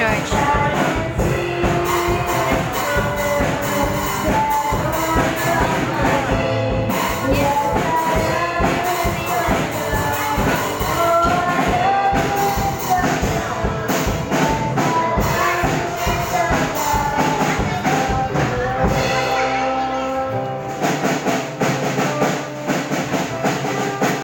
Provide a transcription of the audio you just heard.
church.